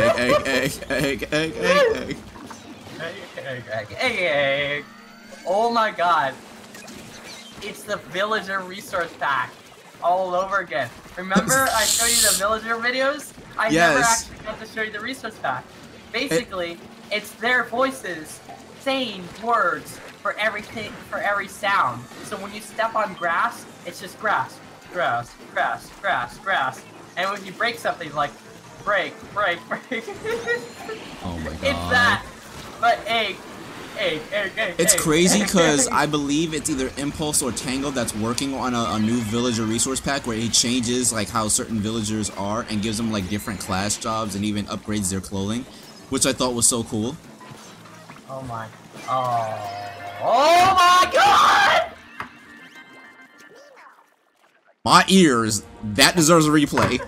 egg, egg, egg, egg, egg, egg. Egg, egg, egg. Oh my god. It's the villager resource pack all over again. Remember I showed you the villager videos? I never actually got to show you the resource pack. Basically, it's their voices saying words for everything for every sound. So when you step on grass, it's just grass, grass, grass, grass, grass. And when you break something like break, break, break. Oh my god. It's that. But egg, egg, egg, egg. It's egg, crazy because. I believe it's either Impulse or Tango that's working on a, a new villager resource pack where he changes like how certain villagers are and gives them like different class jobs and even upgrades their clothing, which I thought was so cool. Oh my. Oh. Oh my god! My ears, that deserves a replay.